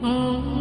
梦